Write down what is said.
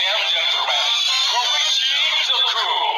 Sam Gentleman, who redeemed the crew.